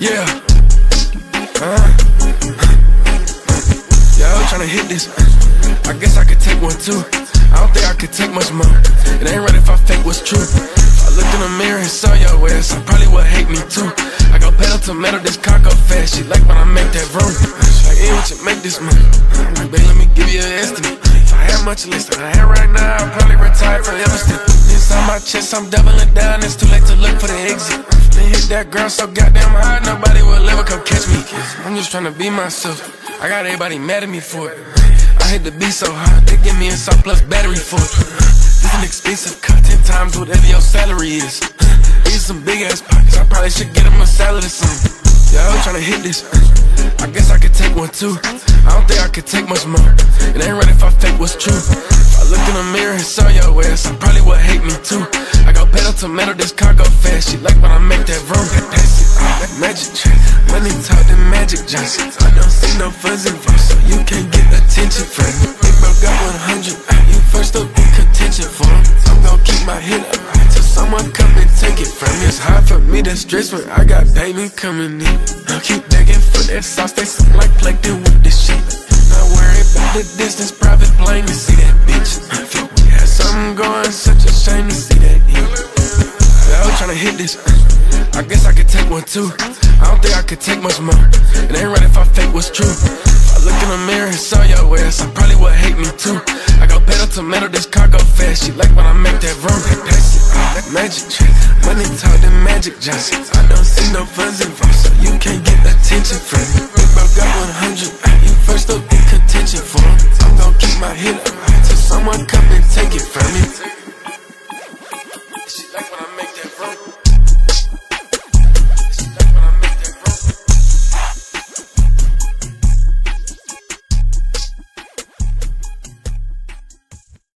Uh, uh, yeah. i'm trying tryna hit this. I guess I could take one too. I don't think I could take much more. It ain't right if I fake what's true. I looked in the mirror and saw your ass. I probably would hate me too. I go pedal to metal, this cock up fast. She like when I make that room. Like, yeah, what you make this money? I'm like, babe, let me give you an estimate. If I had much less than I have right now, I'd probably retire from Evanston. Inside my chest, I'm doubling down. It's too late to look for the exit. Then hit that girl so goddamn hard, nobody will ever come catch me. I'm just trying to be myself. I got everybody mad at me for it. I hit the beat so hard, they give me a surplus battery for it. This an expensive cut, ten times whatever your salary is. These some big ass pockets, I probably should get them a salad or something. Yeah, I'm trying to hit this. I guess I could take one too. I don't think I could take much more. It ain't right if I fake what's true. If I look in the mirror and saw your ass, I probably would hate me too. I go to metal, this car go fast. She like when I make that room. Pass it, ah, that magic trick. Money talk, the magic Johnson. I don't see no funds involved, so you can't get attention from me. Big bro got 100. Ah, you first up in contention for. I'm gonna keep my head up ah, till someone come and take it from me. It's hard for me to stress when I got payment coming in. I'll keep begging for that sauce, they sound like plankton with this shit. Not worry about the distance, private plane to see that bitch. Thought we had something going, such a shame to see two. I don't think I could take much more. It ain't right if I fake what's true. I look in the mirror and saw your ass, I probably would hate me too. I go pedal to metal, this car go fast. She like when I make that room. pass it, magic trick. Money talk, the magic just. I don't see no funds involved, so you can't get attention from me. We broke got 100. You first up in contention for him. I'm gon' keep my head up till someone come and take it from me. She like when I make that.